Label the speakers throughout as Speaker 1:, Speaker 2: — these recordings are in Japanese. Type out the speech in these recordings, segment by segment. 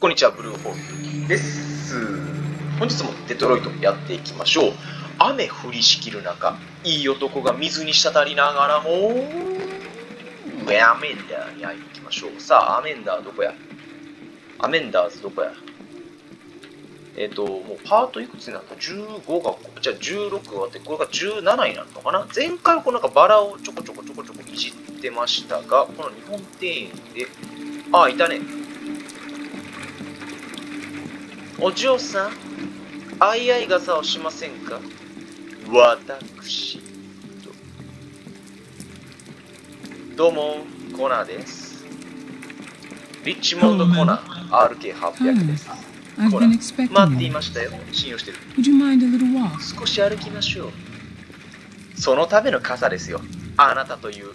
Speaker 1: こんにちは、ブルーホールです。本日もデトロイトやっていきましょう。雨降りしきる中、いい男が水に滴りながらも、ウェアメンダーに会いに行きましょう。さあ、アメンダーどこや？アメンダーズどこや？えっ、と、もうパートいくつになった ?15 が、じゃあ16があって、これが17になるのかな？前回はこうなんかバラをちょこちょこちょこちょこいじってましたが、この日本庭園で、ああ、いたね。お嬢さん、あいあい傘をしませんか？私と。どうも、コナーです。リッチモンドコナー、RK800 です。ら
Speaker 2: been expecting
Speaker 1: 待ってい.ましたよ。信用してる。少し歩きましょう。そのための傘ですよ。あなたという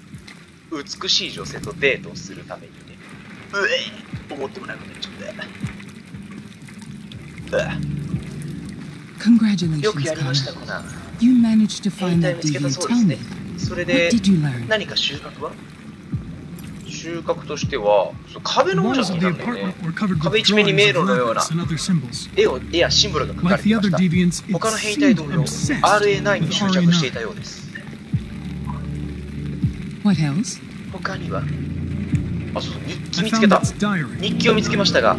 Speaker 1: 美しい女性とデートをするためにね。うえ思ってもないこと言っちゃった。ッ
Speaker 2: プ。
Speaker 1: よくやりました、コナン。
Speaker 2: You managed to find
Speaker 1: the DV. たそ,うですね、それで何か収穫は？収穫としては壁の文
Speaker 3: 字
Speaker 1: なんだよね。壁一面に迷路のような。絵,を絵やシンボルが書かれていました。他の変異
Speaker 3: 体
Speaker 1: 同様 RA9 に執着していたようです。他にはあそう日記見つけた。日記を見つけましたが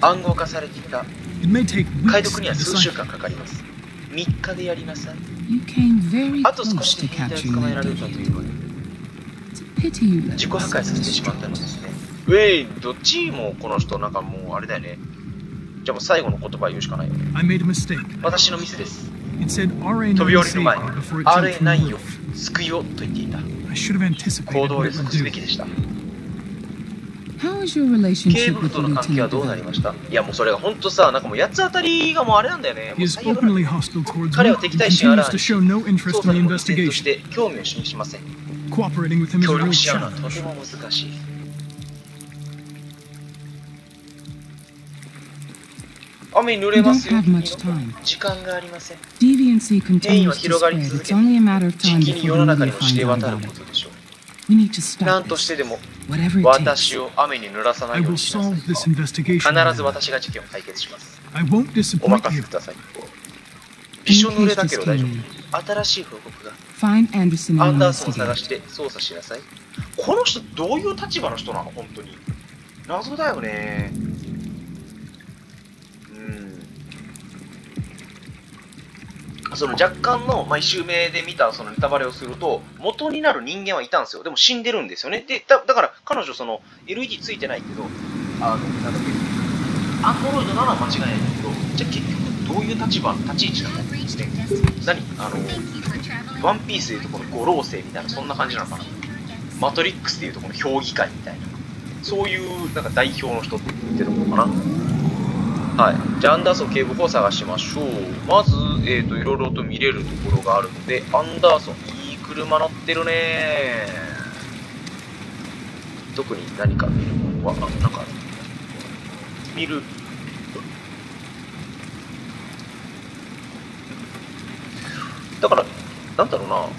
Speaker 1: 暗号化されていた。解読には数週間かかります。3日でやりなさい。あと少しで変態を捕まえられるかというのに。自己破壊させてしまったのですね。ウェイ、どっちもこの人なんかもうあれだよね。じゃあもう最後の言葉言うしかないよね。私のミスです。飛び降りる前、RA9 を救いよと言っていた。行動を予測すべきでした。警部との関係はどうなりました？いやもうそれが本当さ、なんかもう八つ当たりがもうあれなんだよね。彼は敵対心あら
Speaker 3: ず、
Speaker 1: 捜査の運転として興味を示しません。協力し合うのはとて難しい。雨に濡れますよ。時間がありません。
Speaker 2: 変異は
Speaker 1: 広がり続け、
Speaker 2: 時
Speaker 1: 期に世の中に押
Speaker 2: して
Speaker 1: 渡ることでしょう。何としてでも私を雨に濡らさないようにしなさい。必ず私が事件を解決します。お任せください。びしょ濡れだけど大丈夫。新しい報告が。アンダーソンを探して捜査しなさい。この人どういう立場の人なの？本当に。謎だよね。うん。その若干の、まあ、一周目で見たそのネタバレをすると、元になる人間はいたんですよ。でも死んでるんですよね。で、だから彼女その LED ついてないけど、あの、なんだっけ、アンドロイドなら間違いないんだけど、じゃあ結局どういう立場、立ち位置なの何？あの、ワンピースでいうとこの五老星みたいな、そんな感じなのかな。マトリックスでいうとこの評議会みたいな。そういうなんか代表の人ってところかな。はい。じゃあ、アンダーソン警部補を探しましょう。まず、えっ、と、いろいろと見れるところがあるので、アンダーソン、いい車乗ってるね特に何か見るものは、あなんか、見る。だから、なんだろうな、こ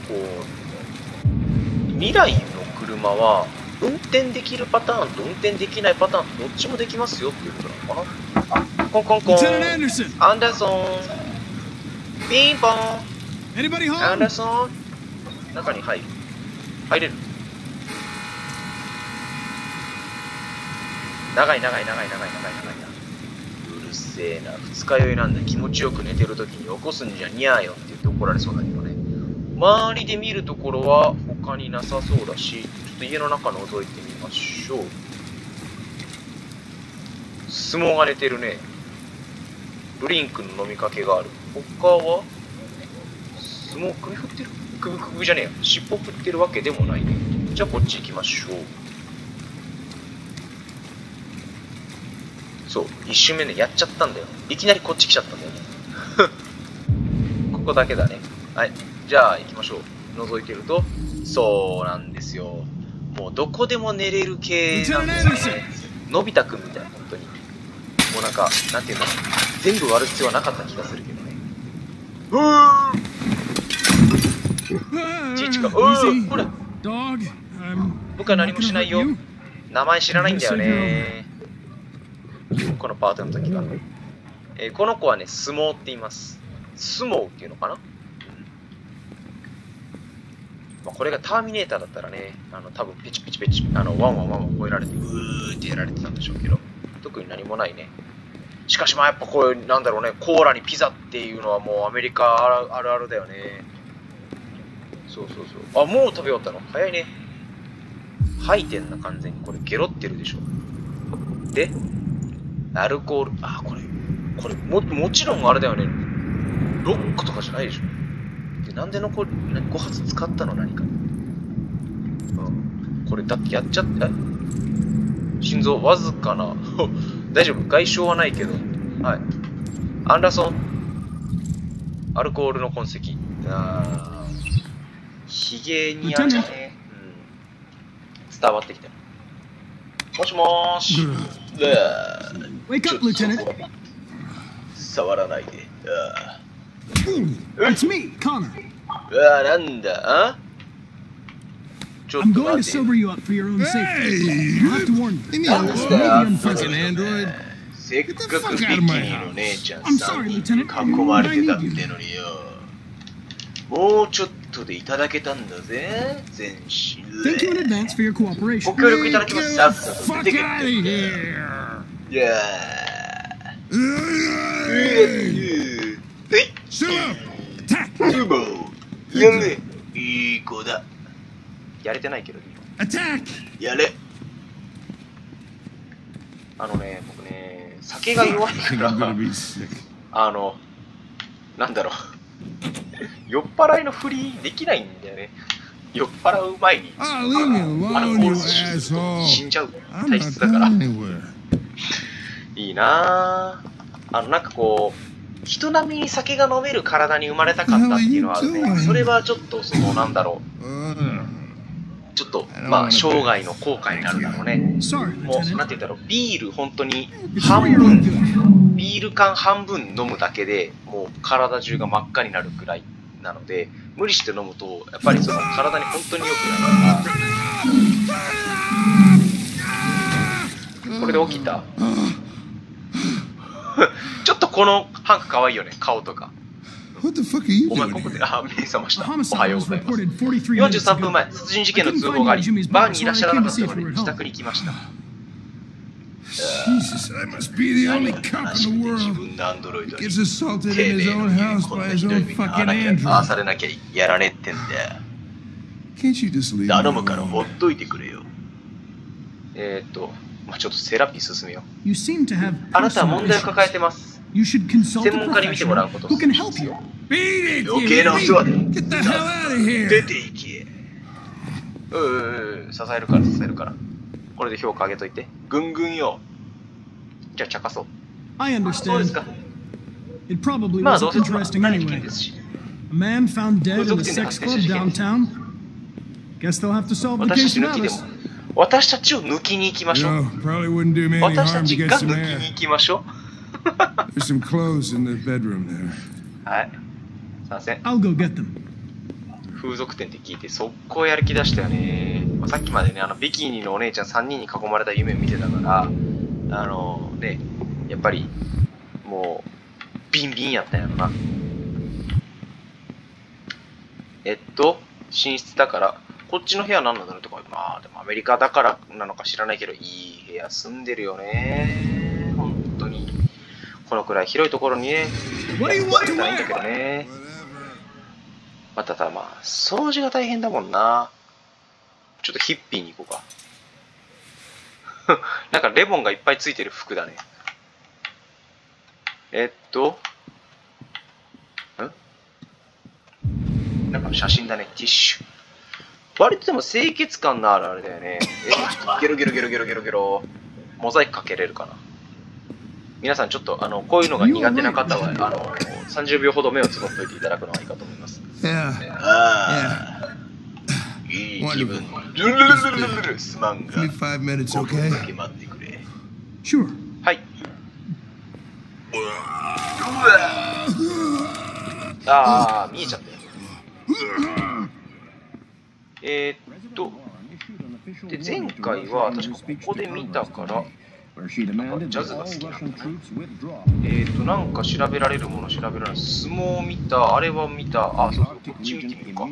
Speaker 1: う、未来の車は、運転できるパターンと運転できないパターンとどっちもできますよっていうことなのかな、コンコンコン。アンダーソン。ピンポン。アンダー?ソン。中に入る。入れる。長い長い長い長い長い長いな。うるせえな。二日酔いなんだ。気持ちよく寝てる時に起こすんじゃにゃーよって言って怒られそうだけどね。周りで見るところは他になさそうだし、ちょっと家の中覗いてみましょう。相撲が寝てるね。ドリンクの飲みかけがある。他は？相撲首振ってる？首首じゃねえよ。尻尾振ってるわけでもないね。じゃあこっち行きましょう。そう、一瞬目ね、やっちゃったんだよ。いきなりこっち来ちゃったんだよね。ここだけだね。はい。じゃあ行きましょう。覗いてると、そうなんですよ。もうどこでも寝れる系なんですよね。のび太くんみたいな、本当に。もうなんか、なんていうんだろう。全部割る必要はなかった気がするけどね。うーん
Speaker 3: Uh,
Speaker 1: ちいちか。うーほら、僕は何もしないよ.名前知らないんだよね。このパートの時が。えーこの子はね、相撲って言います。相撲っていうのかな、うんまあ、これがターミネーターだったらね、あの多分ペチペチペチ、あのワンワンワンワン吠えられて、うーってやられてたんでしょうけど、特に何もないね。しかしまあやっぱこういう、なんだろうね、コーラにピザっていうのはもうアメリカあるあるだよね。そうそうそう。あ、もう食べ終わったの？早いね。吐いてんな、完全に。これゲロってるでしょ。で、アルコール、あ、これ、これも、もちろんあれだよね。ロックとかじゃないでしょ。で、なんで残り、5発使ったの？何か。うん。これだってやっちゃって、心臓わずかな。大丈夫？外傷はないけど。はい。アンダーソン？アルコールの痕跡。あー。ヒゲにあるね。うん。伝わってきた。もしもーし。
Speaker 3: Wake up, Lieutenant.
Speaker 1: 触らないで。あ
Speaker 3: It's me, Connor.
Speaker 1: ーうわーなんだ？あ？ちょっと待って。
Speaker 4: い、
Speaker 1: せっかくビキーの姉ちゃん
Speaker 3: さ
Speaker 1: んに囲まれてたってのによ。もうちょっとでいただけたんだぜ、ご協力いただきます、さっさと出てけだ。やれてないけど!やれあのね、僕ね、酒が弱いから あの、なんだろう。酔っ払いのふりできないんだよね。酔っ払う前に。
Speaker 4: Oh, alone,
Speaker 1: コー.死んじゃう体質だから。いいなぁ。あの、なんかこう、人並みに酒が飲める体に生まれたかったっていうのはあるね。それはちょっと、その、なんだろ
Speaker 4: Uh,
Speaker 1: う。ちょっとまあ、生涯の後悔になるだろうね。もう、なん.て言うんだろう。ビール、本当に、半分.ビール缶半分飲むだけでもう体中が真っ赤になるくらいなので、無理して飲むと、やっぱりその体に本当に良くないから。これで起きた ちょっとこのハンク可愛いよね、顔とか。お前?ここ?で、あ、目覚ました。おはようございます。
Speaker 3: reported 43 minutes
Speaker 1: 43分.前、殺人事件の通報があり、バーにいらっしゃらなかったので、自宅に来ました。
Speaker 4: Jesus, I must be the
Speaker 1: 何
Speaker 4: only
Speaker 1: が
Speaker 4: cop
Speaker 1: 悲し
Speaker 4: in
Speaker 1: く
Speaker 4: the world
Speaker 1: 分のアンドロイド
Speaker 4: who
Speaker 1: に
Speaker 4: gets assaulted
Speaker 1: 丁
Speaker 4: in
Speaker 1: 寧
Speaker 4: his
Speaker 1: の
Speaker 4: own
Speaker 1: 家
Speaker 4: house
Speaker 1: にこん
Speaker 4: by
Speaker 1: な
Speaker 4: his own fucking
Speaker 1: なきゃ、ああ
Speaker 4: android.
Speaker 1: されなきゃやらねえってんだよ。
Speaker 4: Can't you just leave
Speaker 1: 頼むからほっ?といてくれよ。えーっと、まあちょっとセラピー進めよあなたは問題を抱え.てます。
Speaker 3: You should consult a professional who can help you.
Speaker 4: Beat it!
Speaker 1: 余
Speaker 4: you idiot! Get the hell out of
Speaker 1: 出
Speaker 4: here!
Speaker 1: ていけ。うーうん、支えるから支えるから。これで評価上げといて。ぐんぐんよ。じゃあ茶化そう。
Speaker 3: I
Speaker 1: そうです
Speaker 3: understand.
Speaker 1: か。
Speaker 3: It probably
Speaker 1: まあどう
Speaker 3: wasn't interesting anyway.
Speaker 1: ですし。
Speaker 3: A man found dead in a sex club downtown. Guess they'll have to solve the
Speaker 1: 私た
Speaker 3: case without
Speaker 1: で
Speaker 3: us.
Speaker 1: も。私たちを抜きに行きましょう。私たちが抜き.に行きましょ
Speaker 4: There's some clothes in the bedroom there.
Speaker 1: う。はい。すいません。
Speaker 3: I'll go get them.
Speaker 1: 風俗店って聞いて速攻やる気出したよね、まあ、さっきまでねあのビキニのお姉ちゃん3人に囲まれた夢を見てたからあのねやっぱりもうビンビンやったんやろなえっと寝室だからこっちの部屋何なんだろうとかまあでもアメリカだからなのか知らないけどいい部屋住んでるよねこのくらい広いところにね
Speaker 3: to
Speaker 1: んだらいいんだけ?どねまあ、ただまあ、掃除が大変だもんな。ちょっとヒッピーに行こうか。なんかレモンがいっぱいついてる服だね。えっと、ん？なんか写真だね、ティッシュ。割とでも清潔感のあるあれだよね。え、ゲロゲロゲロゲロゲロゲロ。モザイクかけれるかな。皆さんちょっとあのこういうのが苦手な方はあの30秒ほど目をつぶっておいていただくのがいいかと思います。
Speaker 4: Yeah.
Speaker 1: いい気分。すまんが。5 minutes,
Speaker 4: okay?
Speaker 3: Sure.
Speaker 1: はい。ああ、見えちゃったよ。えー、っと、で、前回は確かここで見たから。
Speaker 5: Withdraw.
Speaker 1: えっ、と、なんか調べられるもの調べられる。相撲見た、あれは見た、あ、そうそう、こっち見てみるか。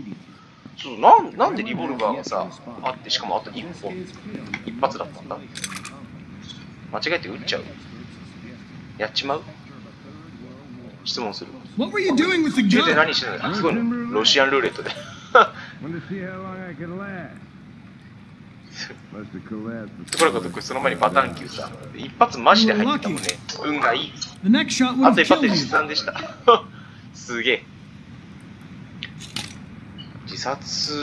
Speaker 1: そうなんなんでリボルバーがさ、あって、しかもあと1本、一発だったんだ間違えて撃っちゃうやっちまう？質問する。
Speaker 3: What were you doing with the
Speaker 1: 中で
Speaker 3: gun?
Speaker 1: 何してたのあ、すごいの。ロシアンルーレットで。ところがその前にバタンキューさ、一発マジで入ってたもんね。運がいい。あと一発で.失産でした。すげえ。自殺、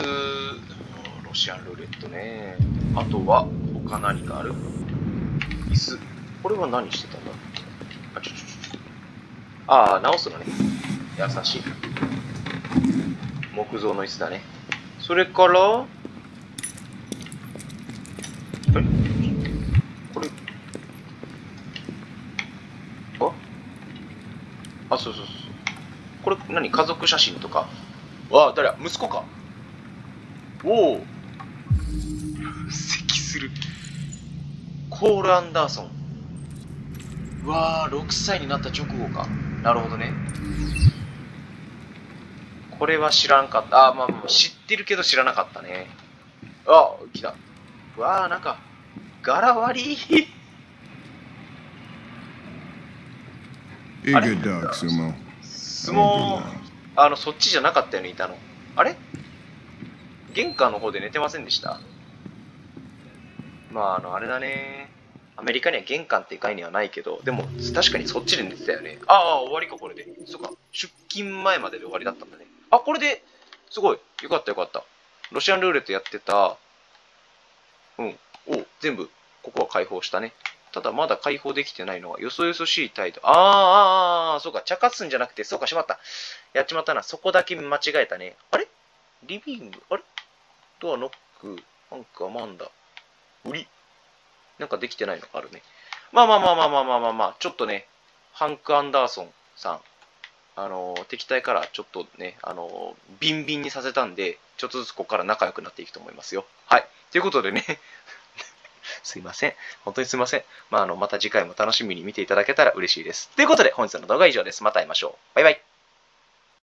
Speaker 1: ロシアンルーレットね。あとは、他何かある？椅子。これは何してたんだ？あ、ちょちょちょ。ああ、直すのね。優しい。木造の椅子だね。それから、えこれ、ああ、そうそうそう。これ、何？家族写真とか？わあ、誰？や息子か。おお。咳する。コール・アンダーソン。うわあ、6歳になった直後か。なるほどね。これは知らんかった。あ、まあまあ、知ってるけど知らなかったね。あ、来た。うわあ、なんか、柄悪い。
Speaker 4: Dog, Sumo.
Speaker 1: 相撲、あの、そっちじゃなかったよね、いたの。あれ？玄関の方で寝てませんでした？まあ、あの、あれだね。アメリカには玄関って概念はないけど、でも、確かにそっちで寝てたよね。ああ、終わりか、これで。そうか。出勤前までで終わりだったんだね。あ、これで、すごい。よかった、よかった。ロシアンルーレットやってた、うん。お、全部、ここは解放したね。ただまだ解放できてないのは、よそよそしい態度。あーあー、あーそうか、茶化すんじゃなくて、そうか、しまった。やっちまったな。そこだけ間違えたね。あれ？リビング？あれ？ドアノック、アンカー、マンダ。売り？なんかできてないの？があるね。まあまあまあまあまあまあまあ、まあ、ちょっとね、ハンク・アンダーソンさん、あの、敵対からちょっとね、あの、ビンビンにさせたんで、ちょっとずつここから仲良くなっていくと思いますよ。はい。ということでね、すいません。本当にすいません。まあ、あの、また次回も楽しみに見ていただけたら嬉しいです。ということで、本日の動画は以上です。また会いましょう。バイバイ。